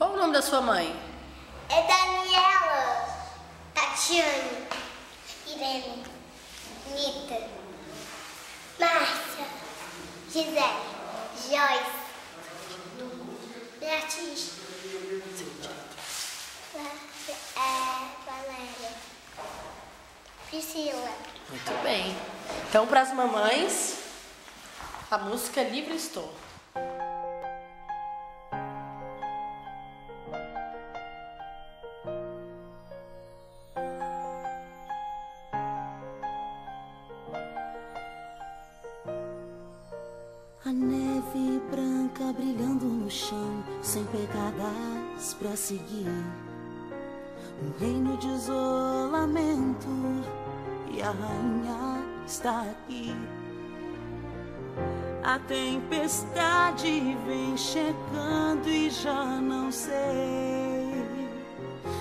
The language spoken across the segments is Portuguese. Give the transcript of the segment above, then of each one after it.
Qual o nome da sua mãe? É Daniela, Tatiane, Irene, Nita, Márcia, Gisele, Joyce, Beatriz, é, Valéria, Priscila. Muito bem. Então, para as mamães, a música Livre Estou. A neve branca brilhando no chão, sem pegadas pra seguir. Um reino de isolamento e a rainha está aqui. A tempestade vem chegando e já não sei.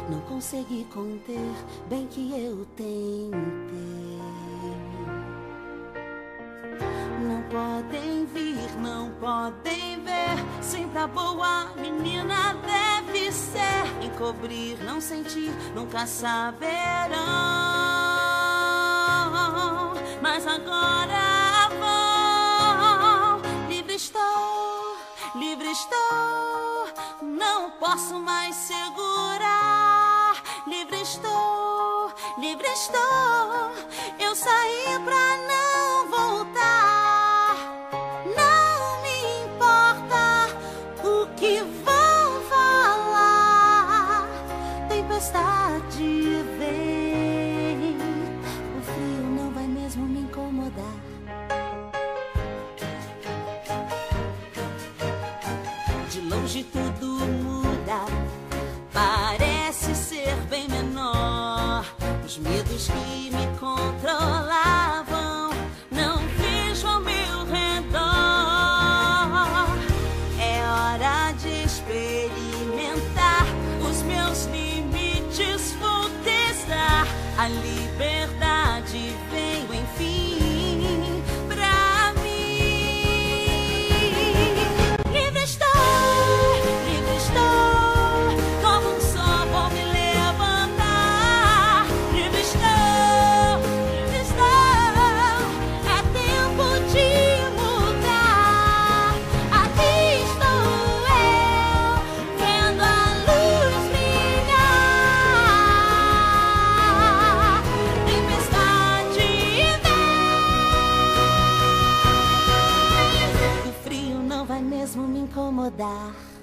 Não consegui conter, bem que eu tentei. Podem vir, não podem ver. Sempre a boa menina deve ser. Encobrir, não sentir, nunca saberão. Mas agora vão. Livre estou, livre estou. Não posso mais segurar. Livre estou, livre estou. Eu saí pra não Tempestade vem. O frio não vai mesmo me incomodar. De longe tudo muda, parece ser bem menor. Os medos que me experimentar os incomodar.